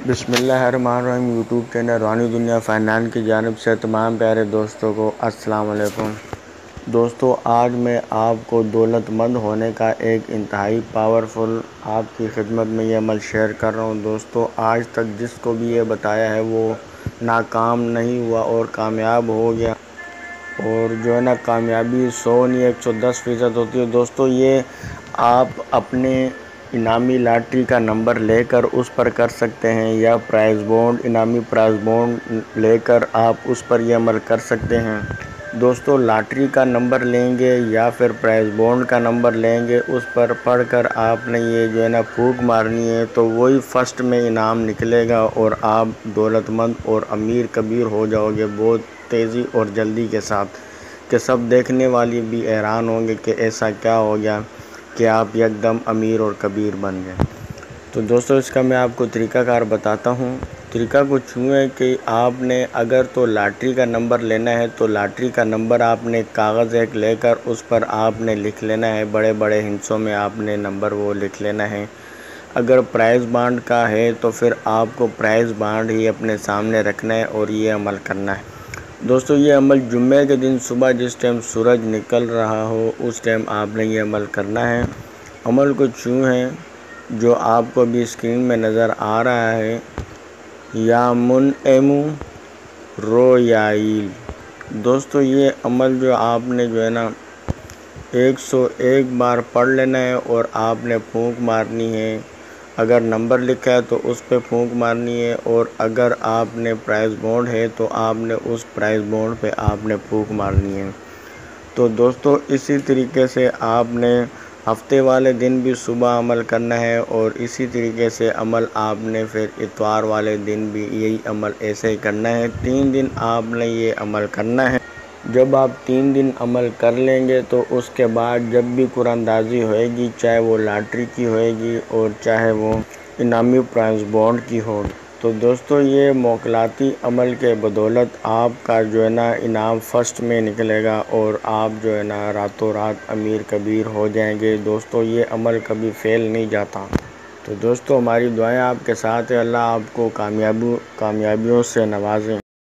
बिसमीम YouTube channel रानी दुनिया फ़ाइनान की जानब से तमाम प्यारे दोस्तों को अस्सलाम वालेकुम दोस्तों, आज मैं आपको दौलतमंद होने का एक इंतहाई पावरफुल आपकी खिदमत में ये अमल शेयर कर रहा हूँ। दोस्तों, आज तक जिसको भी ये बताया है वो नाकाम नहीं हुआ और कामयाब हो गया। और जो है ना, कामयाबी सौ नहीं, एक सौ दस फ़ीसद होती है। दोस्तों, ये आप अपने इनामी लाटरी का नंबर लेकर उस पर कर सकते हैं या प्राइज़ बॉन्ड, इनामी प्राइज़ बॉन्ड लेकर आप उस पर यह अमल कर सकते हैं। दोस्तों, लाटरी का नंबर लेंगे या फिर प्राइज़ बॉन्ड का नंबर लेंगे, उस पर पढ़कर आपने ये जो है ना फूक मारनी है तो वही फ़र्स्ट में इनाम निकलेगा और आप दौलतमंद और अमीर कबीर हो जाओगे बहुत तेज़ी और जल्दी के साथ। कि सब देखने वाले भी हैरान होंगे कि ऐसा क्या हो गया। कि आप एकदम अमीर और कबीर बन गए। तो दोस्तों, इसका मैं आपको तरीक़ाकार बताता हूँ। तरीका कुछ यूँ है कि आपने अगर तो लाटरी का नंबर लेना है तो लाटरी का नंबर आपने कागज़ एक लेकर उस पर आपने लिख लेना है। बड़े बड़े हिंसों में आपने नंबर वो लिख लेना है। अगर प्राइज़ बांड का है तो फिर आपको प्राइज़ बांड ही अपने सामने रखना है और ये अमल करना है। दोस्तों, ये अमल जुम्मे के दिन सुबह जिस टाइम सूरज निकल रहा हो, उस टाइम आपने ये अमल करना है। अमल कुछ यूँ है, जो आपको भी स्क्रीन में नज़र आ रहा है। या मुन एमू रोयाइल दोस्तों, ये अमल जो आपने जो है ना 101 बार पढ़ लेना है और आपने फूंक मारनी है। अगर नंबर लिखा है तो उस पर फूंक मारनी है और अगर आपने प्राइस बॉन्ड है तो आपने उस प्राइस बॉन्ड पे आपने फूंक मारनी है। तो दोस्तों, इसी तरीके से आपने हफ़्ते वाले दिन भी सुबह अमल करना है और इसी तरीके से अमल आपने फिर इतवार वाले दिन भी यही अमल ऐसे ही करना है। तीन दिन आपने ये अमल करना है। जब आप तीन दिन अमल कर लेंगे तो उसके बाद जब भी कुरानदाजी होएगी, चाहे वो लॉटरी की होएगी और चाहे वो इनामी प्राइज बॉन्ड की हो तो दोस्तों ये मोकलाती अमल के बदौलत आपका जो है ना इनाम फ़र्स्ट में निकलेगा और आप जो है ना रातों रात अमीर कबीर हो जाएँगे। दोस्तों, ये अमल कभी फेल नहीं जाता। तो दोस्तों, हमारी दुआएँ आपके साथ है। अल्लाह आपको कामयाबी, कामयाबियों से नवाजें।